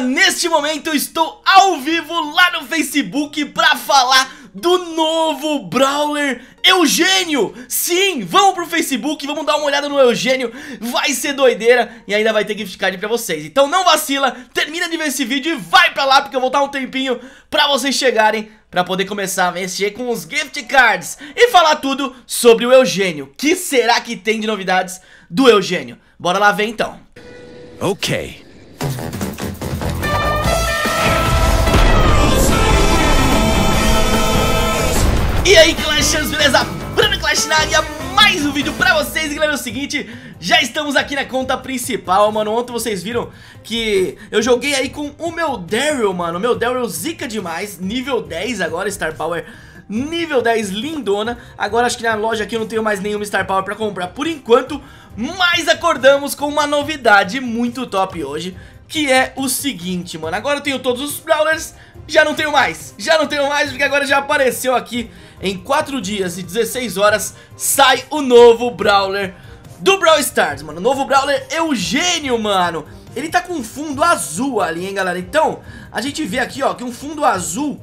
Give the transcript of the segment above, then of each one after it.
Neste momento eu estou ao vivo lá no Facebook pra falar do novo Brawler Eugênio. Sim, vamos pro Facebook, vamos dar uma olhada no Eugênio. Vai ser doideira e ainda vai ter gift card pra vocês. Então não vacila, termina de ver esse vídeo e vai pra lá Porque eu vou dar um tempinho pra vocês chegarem Pra poder começar a mexer com os gift cards E falar tudo sobre o Eugênio. Que será que tem de novidades do Eugênio? Bora lá ver então. Ok. E aí Clashers, beleza? Bruno Clash na área, mais um vídeo pra vocês. E galera, é o seguinte, já estamos aqui na conta principal, mano. Ontem vocês viram que eu joguei aí com o meu Daryl, mano. O meu Daryl zica demais, nível 10 agora, Star Power nível 10 lindona. Agora acho que na loja aqui eu não tenho mais nenhuma Star Power pra comprar. Por enquanto Mas acordamos com uma novidade muito top hoje Que é o seguinte, mano Agora eu tenho todos os Brawlers Já não tenho mais, já não tenho mais Porque agora já apareceu aqui em 4 dias e 16 horas sai o novo Brawler do Brawl Stars, mano. O novo Brawler Eugênio, mano. Ele tá com um fundo azul ali, hein, galera. Então, a gente vê aqui, ó, que um fundo azul,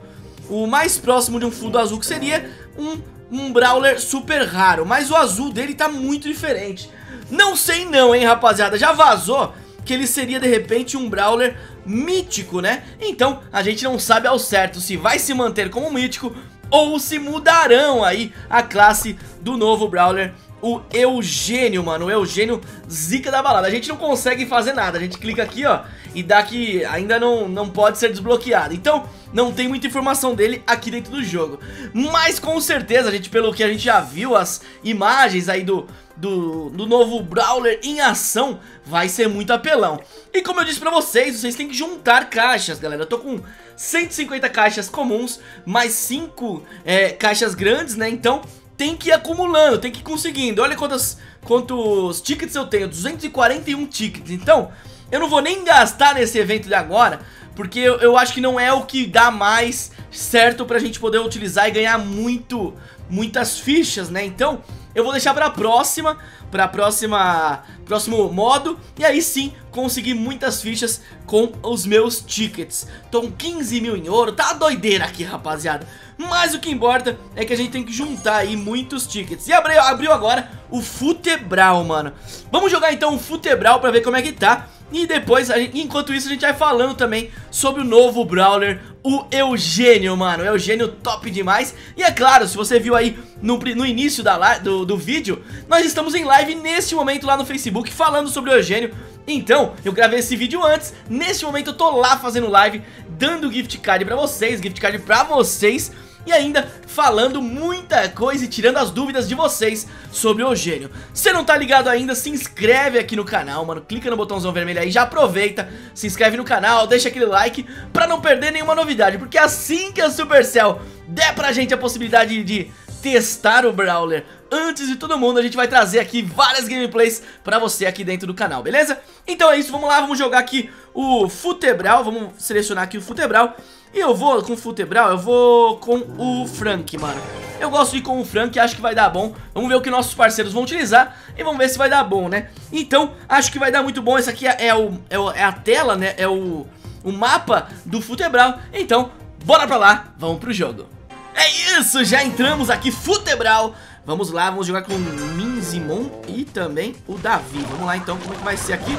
o mais próximo de um fundo azul que seria um, um Brawler super raro. Mas o azul dele tá muito diferente. Não sei não, hein, rapaziada. Já vazou que ele seria, de repente, um Brawler mítico, né? Então, a gente não sabe ao certo se vai se manter como mítico ou se mudarão aí a classe do novo Brawler o Eugênio, mano, o Eugênio zica da balada. A gente não consegue fazer nada, a gente clica aqui, ó E dá que ainda não, não pode ser desbloqueado. Então, não tem muita informação dele aqui dentro do jogo. Mas com certeza, a gente, pelo que a gente já viu As imagens aí do, do, do novo Brawler em ação Vai ser muito apelão. E como eu disse pra vocês, vocês têm que juntar caixas, galera. Eu tô com 150 caixas comuns, mais 5 é, caixas grandes, né? Então tem que ir acumulando, tem que ir conseguindo. Olha quantos, quantos tickets eu tenho, 241 tickets. Então, eu não vou nem gastar nesse evento de agora, porque eu, eu acho que não é o que dá mais certo pra gente poder utilizar e ganhar muito, muitas fichas, né? Então, eu vou deixar pra próxima, pra próxima, próximo modo. E aí sim, conseguir muitas fichas com os meus tickets. Então 15 mil em ouro, tá doideira aqui rapaziada. Mas o que importa é que a gente tem que juntar aí muitos tickets. E abriu, abriu agora o Futebral, mano. Vamos jogar então o Futebral pra ver como é que tá e depois, enquanto isso, a gente vai falando também sobre o novo Brawler, o Eugênio, mano. O Eugênio top demais. E é claro, se você viu aí no, no início da, do, do vídeo, nós estamos em live neste momento lá no Facebook falando sobre o Eugênio. Então, eu gravei esse vídeo antes, neste momento eu tô lá fazendo live, dando gift card pra vocês, gift card pra vocês e ainda falando muita coisa e tirando as dúvidas de vocês sobre o Eugênio. Se não tá ligado ainda, se inscreve aqui no canal, mano, clica no botãozão vermelho aí, já aproveita, se inscreve no canal, deixa aquele like pra não perder nenhuma novidade, porque assim que a Supercell der pra gente a possibilidade de testar o Brawler antes de todo mundo, a gente vai trazer aqui várias gameplays pra você aqui dentro do canal, beleza? Então é isso, vamos lá, vamos jogar aqui o Futebral, vamos selecionar aqui o Futebral e eu vou com o Futebral, eu vou com o Frank, mano. Eu gosto de ir com o Frank, acho que vai dar bom. Vamos ver o que nossos parceiros vão utilizar E vamos ver se vai dar bom, né? Então, acho que vai dar muito bom. Esse aqui é, é, o, é, o, é a tela, né? É o, o mapa do Futebral Então, bora pra lá, vamos pro jogo. É isso, já entramos aqui, Futebral Vamos lá, vamos jogar com o Minzimon e também o Davi. Vamos lá então, como é que vai ser aqui?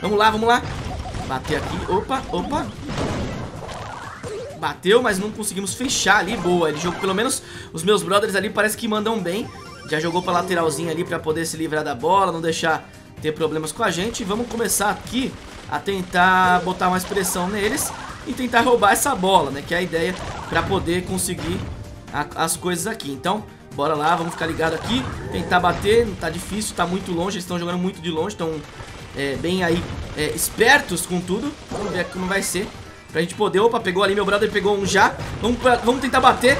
Vamos lá, vamos lá. Bater aqui, opa, opa Bateu, mas não conseguimos fechar ali, boa Ele jogou, pelo menos os meus brothers ali parece que mandam bem. Já jogou pra lateralzinha ali pra poder se livrar da bola Não deixar ter problemas com a gente. Vamos começar aqui a tentar botar mais pressão neles E tentar roubar essa bola, né Que é a ideia pra poder conseguir a, as coisas aqui. Então, bora lá, vamos ficar ligado aqui Tentar bater, tá difícil, tá muito longe Eles estão jogando muito de longe, estão é, bem aí é, espertos com tudo. Vamos ver como vai ser Pra gente poder... Opa, pegou ali, meu brother pegou um já. Vamos, pra... vamos tentar bater.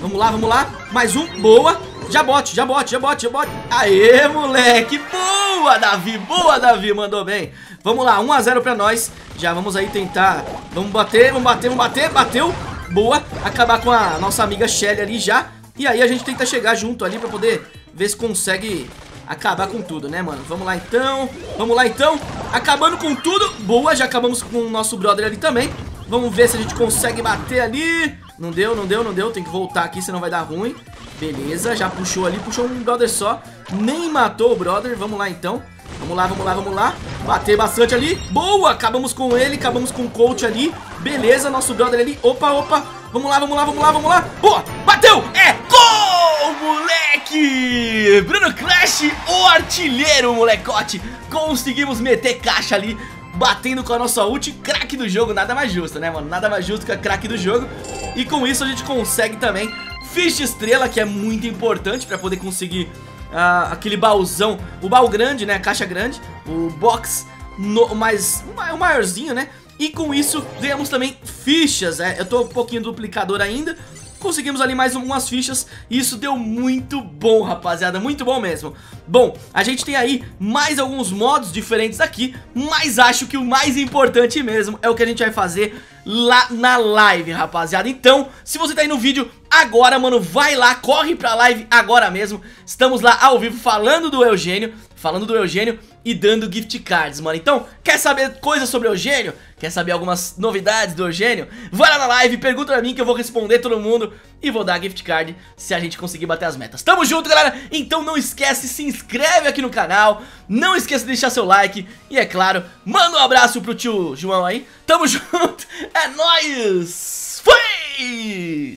Vamos lá, vamos lá. Mais um, boa. Já bote, já bote, já bote, já bote. Aê, moleque. Boa, Davi, boa, Davi. Mandou bem. Vamos lá, 1x0 pra nós. Já vamos aí tentar... Vamos bater, vamos bater, vamos bater. Bateu. Boa. Acabar com a nossa amiga Shelly ali já. E aí a gente tenta chegar junto ali pra poder ver se consegue acabar com tudo, né, mano? Vamos lá então, vamos lá então Acabando com tudo, boa, já acabamos com o nosso brother ali também Vamos ver se a gente consegue bater ali. Não deu, não deu, não deu, tem que voltar aqui, senão vai dar ruim. Beleza, já puxou ali, puxou um brother só. Nem matou o brother, vamos lá então. Vamos lá, vamos lá, vamos lá. Bater bastante ali, boa, acabamos com ele Acabamos com o coach ali, beleza Nosso brother ali, opa, opa. Vamos lá, vamos lá, vamos lá, vamos lá. Boa, bateu, é gol, moleque! Bruno Clash, o artilheiro, molecote. Conseguimos meter caixa ali batendo com a nossa ult, craque do jogo, nada mais justo, né, mano? Nada mais justo que a craque do jogo. E com isso a gente consegue também ficha estrela, que é muito importante pra poder conseguir uh, aquele baúzão, o baú grande, né, a caixa grande, o box no, mais, o maiorzinho, né? E com isso ganhamos também fichas, é, eu tô um pouquinho duplicador ainda, conseguimos ali mais algumas fichas e isso deu muito bom, rapaziada, muito bom mesmo. Bom, a gente tem aí mais alguns modos diferentes aqui, mas acho que o mais importante mesmo é o que a gente vai fazer lá na live, rapaziada. Então, se você tá aí no vídeo agora, mano, vai lá, corre pra live agora mesmo. Estamos lá ao vivo falando do Eugênio, falando do Eugênio e dando gift cards, mano. Então, quer saber coisas sobre o Eugênio? Quer saber algumas novidades do Eugênio? Vai lá na live, pergunta pra mim que eu vou responder todo mundo e vou dar gift card se a gente conseguir bater as metas. Tamo junto, galera! Então não esquece, se inscreve aqui no canal, não esqueça de deixar seu like e, é claro, manda um abraço pro tio João aí. Tamo junto, é nóis! Fui!